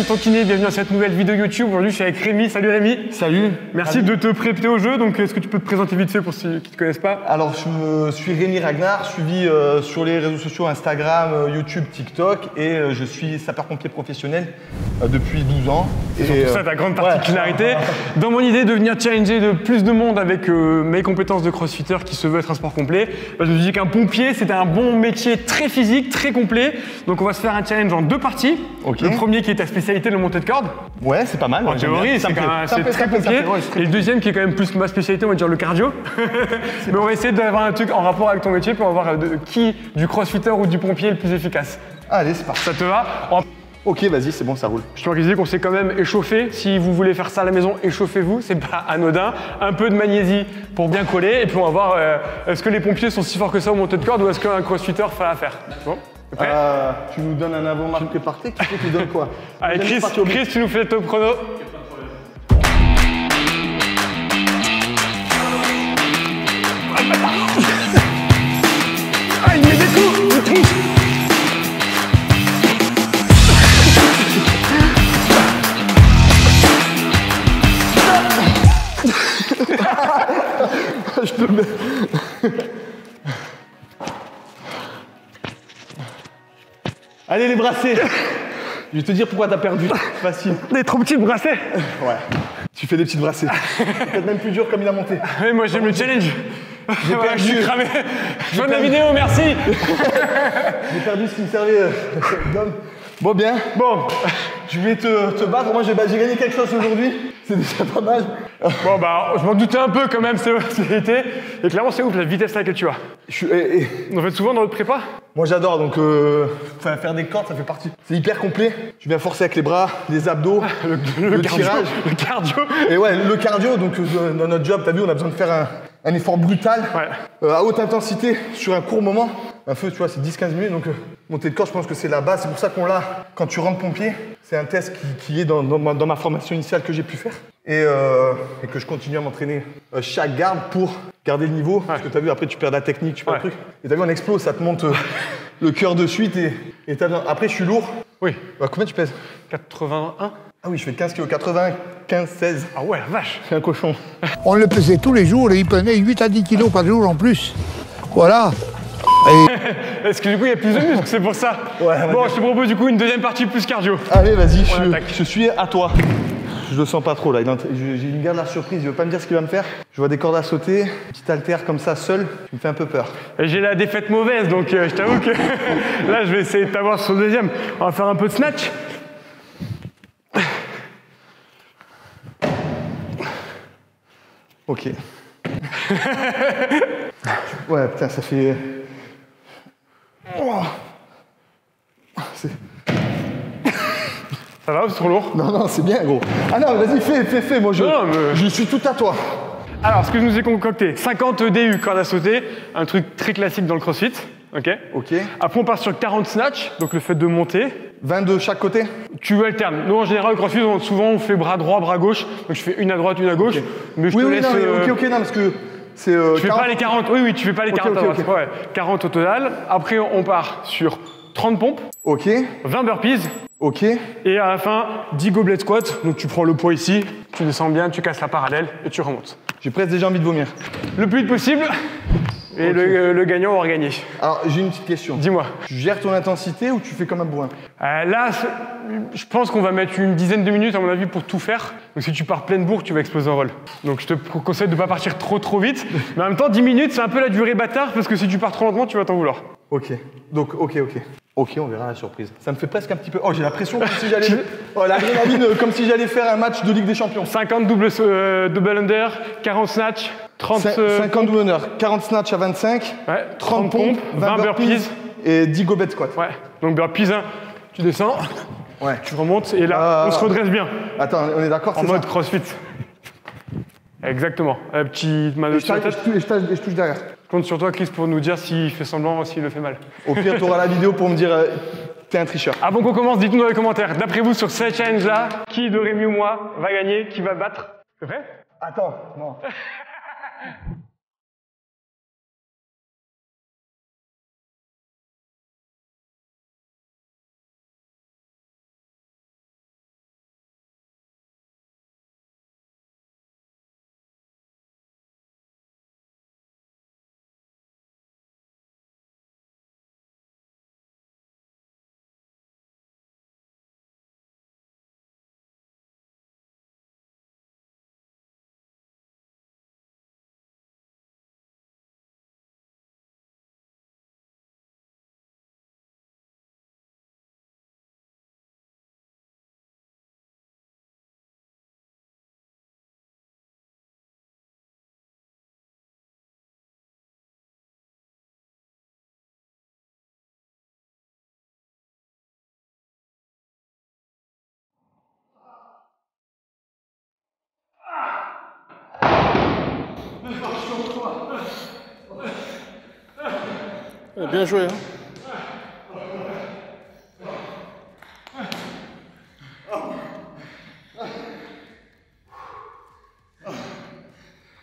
Tanquinet, bienvenue dans cette nouvelle vidéo YouTube. Aujourd'hui, je suis avec Rémi. Salut Rémi. Salut. Merci de te prêter au jeu. Donc, est-ce que tu peux te présenter vite fait pour ceux qui ne te connaissent pas? Alors, je suis Rémi Ragnar, suivi euh, sur les réseaux sociaux Instagram, euh, YouTube, TikTok, et euh, je suis sapeur-pompier professionnel euh, depuis 12 ans. C'est surtout ça ta grande ouais. particularité. Dans mon idée de venir challenger de plus de monde avec mes compétences de crossfitter qui se veut être un sport complet, bah, je me suis dit qu'un pompier c'était un bon métier très physique, très complet. Donc on va se faire un challenge en deux parties. Le premier qui est ta spécialité, le montée de corde. Ouais, c'est pas mal. En ouais, théorie, Ça c'est très très Et le deuxième qui est quand même plus ma spécialité, on va dire le cardio. Mais on va essayer d'avoir un truc en rapport avec ton métier pour voir euh, de- qui du crossfitter ou du pompier est le plus efficace. Allez, c'est parti. Ça te va On va- Ok, vas-y, c'est bon, ça roule. Je tiens à préciser qu'on s'est quand même échauffé. Si vous voulez faire ça à la maison, échauffez-vous, c'est pas anodin. Un peu de magnésie pour bien coller, et puis on va voir euh, est-ce que les pompiers sont si forts que ça au montée de corde ou est-ce qu'un crossfitter fait l'affaire? Bon, prêt Euh, tu nous donnes un avant-marque préparé, qui tu donnes quoi? Allez, Chris. Chris, tu nous fais le top chrono. Ah, il met des coups il triche. Je te mets. Allez, les bracelets Je vais te dire pourquoi t'as perdu. Facile. Des trop petits bracelets. Ouais. Tu fais des petites. C'est peut-être même plus dur comme il a monté. Oui, moi j'aime le challenge. J'ai perdu. je suis cramé. Fin de la vidéo, merci. J'ai perdu ce qui me servait euh, d'homme. Bon, bien. Bon, Je vais te, te battre. Moi, j'ai bah, j'ai gagné quelque chose aujourd'hui. C'est déjà pas mal. Bon bah, je m'en doutais un peu quand même, c'est vérité. Et clairement, c'est ouf la vitesse à laquelle tu vas. Je suis- et- et- On en fait souvent dans votre prépa Moi, j'adore. Donc, euh, faire des cordes, ça fait partie. C'est hyper complet. Je viens forcer avec les bras, les abdos, le, cardio. tirage. Le cardio. Et ouais, le cardio. Donc, euh, dans notre job, t'as vu, on a besoin de faire un, un effort brutal. Ouais. Euh, à haute intensité sur un court moment. Un feu, tu vois, c'est 10-15 minutes. Donc, euh, montée de corde, je pense que c'est la base. C'est pour ça qu'on l'a quand tu rentres pompier. C'est un test qui, qui est dans, dans ma, dans ma formation initiale que j'ai pu faire. Et, euh, et que je continue à m'entraîner euh, chaque garde pour garder le niveau. Parce que tu as vu, après, tu perds la technique, tu perds Ouais. le truc. Et tu as vu, on explose, ça te monte euh, le cœur de suite. Et, et t'as besoin- Après, je suis lourd. Oui, Bah, combien tu pèses? 81. Ah oui, je fais 15 kg, 80, 15, 16. Ah ouais, la vache. C'est un cochon. On le pesait tous les jours et il prenait 8 à 10 kilos par jour en plus. Voilà. Est-ce que du coup, il y a plus de muscles, c'est pour ça? Ouais, Bon, je te propose du coup une deuxième partie plus cardio. Allez, vas-y, je suis à toi. Je le sens pas trop là. je- J'ai une garde la surprise, il veut pas me dire ce qu'il va me faire. Je vois des cordes à sauter, une petite haltère comme ça seul, il me fait un peu peur. J'ai la défaite mauvaise, donc euh, je t'avoue que là, je vais essayer de t'avoir sur le deuxième. On va faire un peu de snatch. Ok. ouais, putain, ça fait. Oh. C'est- Ça va, c'est trop lourd Non, non, c'est bien, gros. Ah non, vas-y, fais, fais, fais. Moi, je, Non, mais- je suis tout à toi. Alors, ce que je nous ai concocté, 50 DU, corde à sauter, un truc très classique dans le crossfit. Ok Ok. Après, on part sur 40 snatch, donc le fait de monter. 20 de chaque côté Tu alternes. Nous, en général, au crossfit, on- souvent, on fait bras droit, bras gauche. Donc, je fais une à droite, une à gauche. Mais je Oui, te oui, laisse. non, mais euh, ok, ok, non, parce que c'est. euh, Tu fais 40. pas les 40. Oui, oui, tu fais pas les Ok, 40 ok, à ok. droite. Ouais, 40 au total. Après, on part sur 30 pompes, Ok, 20 burpees. Ok. Et à la fin, 10 gobelets de squat. Donc, tu prends le poids ici, tu descends bien, tu casses la parallèle et tu remontes. J'ai presque déjà envie de vomir. Le plus vite possible. Et le, le gagnant aura gagné. Alors, j'ai une petite question. Dis-moi. Tu gères ton intensité ou tu fais comme un bourrin? Euh, là, je pense qu'on va mettre une dizaine de minutes, à mon avis, pour tout faire. Donc, si tu pars pleine bourre, tu vas exploser en roll. Donc, je te conseille de ne pas partir trop, trop vite. Mais en même temps, 10 minutes, c'est un peu la durée bâtard, parce que si tu pars trop lentement, tu vas t'en vouloir. Ok. Donc, ok, ok. Ok, on verra la surprise. Ça me fait presque un petit peu. Oh, j'ai la pression comme si j'allais. Oh, l'adrénaline, euh, comme si j'allais faire un match de Ligue des Champions. 50 double, euh, double under, 40 snatch, 30, Cin- euh, 50 double honneur, 40 snatch à 25, ouais, 30 pompes, 20 burpees et 10 gobelets de squat. Ouais. Donc burpees 1, tu descends, Ouais. tu remontes, et là, Euh, on se redresse bien, Attends, on est d'accord en mode ça crossfit. Exactement. Un petit main Et je, touche- et je touche derrière. Je compte sur toi, Chris, pour nous dire s'il fait semblant ou s'il le fait mal. Au pire, tu auras la vidéo pour me dire euh, t'es un tricheur. Avant qu'on commence, dites-nous dans les commentaires, d'après vous, sur ce challenge-là, qui de Rémi ou moi va gagner, qui va battre C'est vrai? Attends, non. Bien joué. Hein.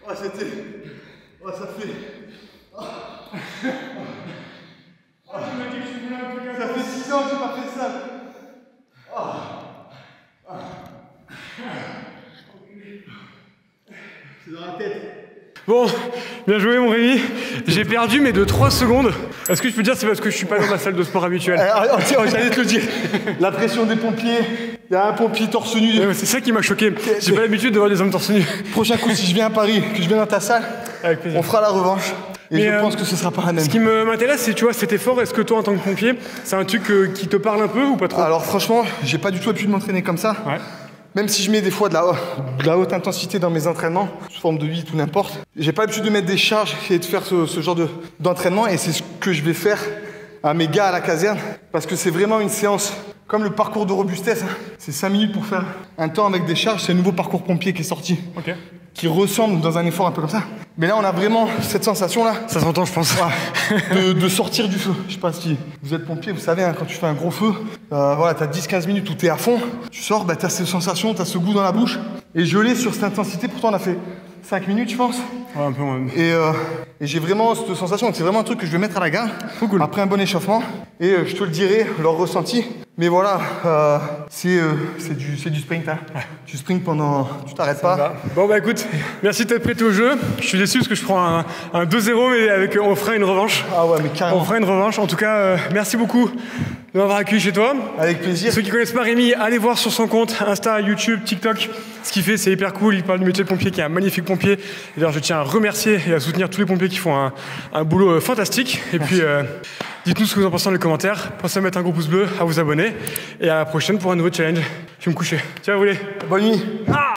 Ah, c'était. Ah, ça fait. Ça fait 6 ans que j'ai pas fait ça. C'est dans la tête. Bon, bien joué mon Rémi. J'ai perdu mais de 3 secondes. Est-ce que je peux dire c'est parce que je suis pas dans ma salle de sport habituelle tiens, J'allais te le dire. La pression des pompiers. Il y a un pompier torse nu. C'est ça qui m'a choqué. J'ai pas l'habitude de voir des hommes torse nu. Prochain coup, si je viens à Paris, que je viens dans ta salle, Avec plaisir. on fera la revanche. Et Mais, je euh, pense que ce sera pas la même. Ce qui me- m'intéresse, c'est tu vois cet effort. Est-ce que toi, en tant que pompier, c'est un truc euh, qui te parle un peu ou pas trop? Alors franchement, j'ai pas du tout l'habitude de m'entraîner comme ça. Ouais. Même si je mets des fois de la, haute intensité dans mes entraînements, sous forme de 8 ou n'importe, j'ai pas l'habitude de mettre des charges et de faire ce, genre de- d'entraînement et c'est ce que je vais faire à mes gars à la caserne parce que c'est vraiment une séance comme le parcours de robustesse. hein. C'est 5 minutes pour faire un temps avec des charges, c'est le nouveau parcours pompier qui est sorti. Qui ressemble dans un effort un peu comme ça. Mais là, on a vraiment cette sensation là Ça s'entend, je pense. de, de sortir du feu. Je sais pas si vous êtes pompier, vous savez, hein, quand tu fais un gros feu, euh, voilà, t'as 10-15 minutes où t'es à fond, tu sors, bah, t'as cette sensation, t'as ce goût dans la bouche. Et je l'ai sur cette intensité, pourtant on a fait 5 minutes, je pense. Ouais, un peu moins. Et, euh, et j'ai vraiment cette sensation, c'est vraiment un truc que je vais mettre à la gare après un bon échauffement. Et euh, je te le dirai, leur ressenti. Mais voilà, euh, c'est euh, c'est du, du sprint. Hein. Tu sprints pendant. Tu t'arrêtes pas. Bon bah écoute, merci d'être prêté au jeu. Je suis déçu parce que je prends un, un 2-0, mais avec, on fera une revanche. Ah ouais, mais On carrément. fera une revanche. En tout cas, euh, merci beaucoup de m'avoir accueilli chez toi. Avec plaisir. Ceux qui connaissent pas Rémi, allez voir sur son compte Insta, YouTube, TikTok. Ce qu'il fait, c'est hyper cool. Il parle du métier de pompier, qui est un magnifique pompier. D'ailleurs, je tiens à remercier et à soutenir tous les pompiers qui font un, un boulot euh, fantastique. Et puis, euh, dites-nous ce que vous en pensez dans les commentaires. Pensez à mettre un gros pouce bleu, à vous abonner. Et à la prochaine pour un nouveau challenge. Je vais me coucher. Ciao, vous voulez? Bonne nuit. Ah